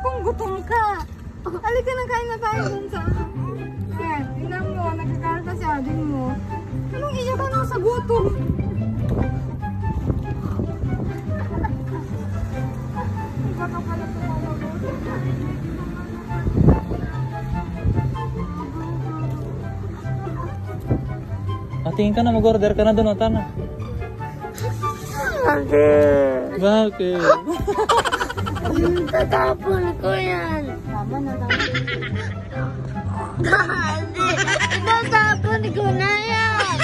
kung gutom ka. Halika na kain na tayo dun sa ano. Yan, tingnan mo, nagkakalta si ading mo. Anong iyak ka na sa gutom? Ikaw ka pala Patingin ka na, mag-order ka na doon, Ota na. Bakit? Bakit? Tatapon ko yan. Tama na, tama. Daddy, itatapon ko na yan.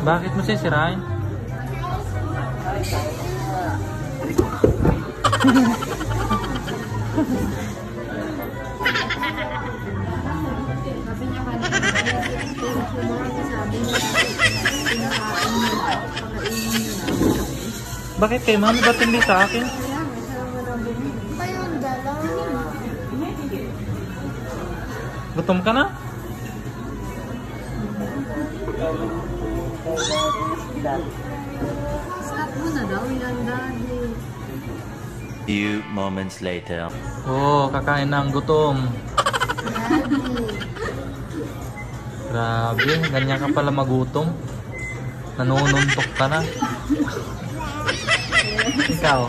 Bakit mo sisirain? Sabi niya kanina, kumakain sabi niya, pinakain niya, pakainin niya. Bakit kay mami? Ba't hindi sa akin? Gutom ka na? Stop mo na daw, yan daddy. Few moments later. Oh, kakain na ang gutom. Grabe, ganyan ka pala magutom. Nanununtok ka na. Ikaw,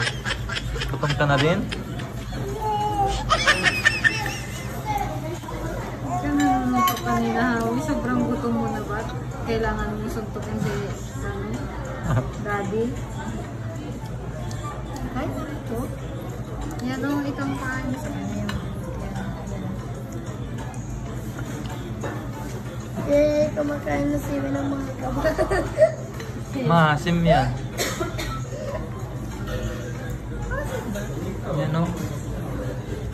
gutom ka na din? Nanununtok kanina, Hawi. Sobrang gutom mo na? Kailangan mo suntukin si ano, daddy. Ay, ito. Yan o, itong kain sa kumakain na sila ng mga kabat. Maasim yan. Yan o.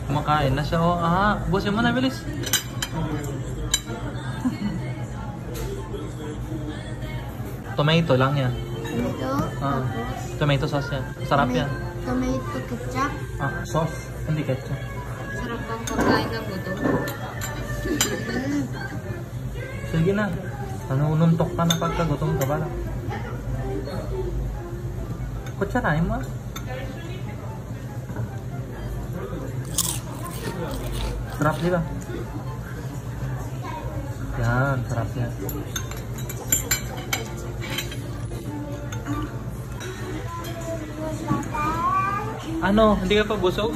Kumakain na siya o. Ah, busin mo na, bilis. Tomato lang yan. Ito, Ah, tomato sauce yan. Sarap yan. tomato ketchup. Ah, sauce. Hindi ketchup. Sarap ang pagkain ng gutom. Sige na. Nanununtok ka na pagka gutom ka ba na? Kutsarain mo. ah. Sarap di ba? Yan, sarap yan. Ano? Hindi ka pa busog?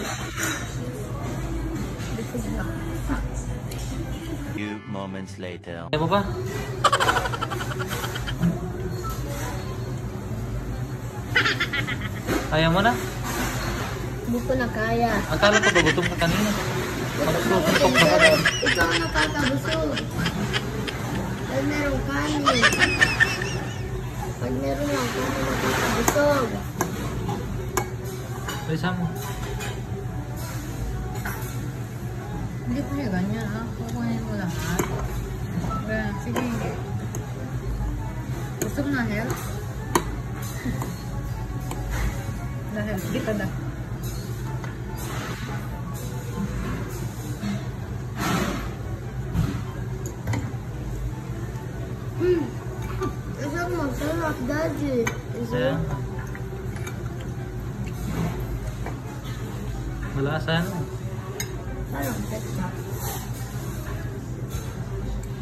Few moments later. Ayaw mo ba? Ayaw mo na? Hindi ko na kaya. Akala ko ba gutom ka kanina? Magsusuntok ka ka Ikaw ang nakakabusog. Pag merong kanin. Pag meron lang, kung nakakabusog. Isa mo. Hindi ko siya ganyan ha. Kukunin mo lahat. Ganyan, sige. Gusto mo na help? Dahil, sige ka na. Hmm. Isang masarap, daddy. Isa. Ayan. Wala sa ano. Parang ketchup.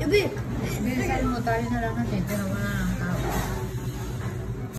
Ibig. Bilisan mo tayo na lang natin. Pero wala